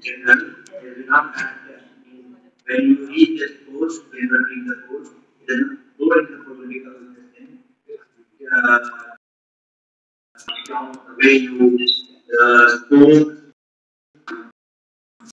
general, they do not have that. When you read this course, when you read the course, it doesn't go into the political system. Uh, the way you uh, spoke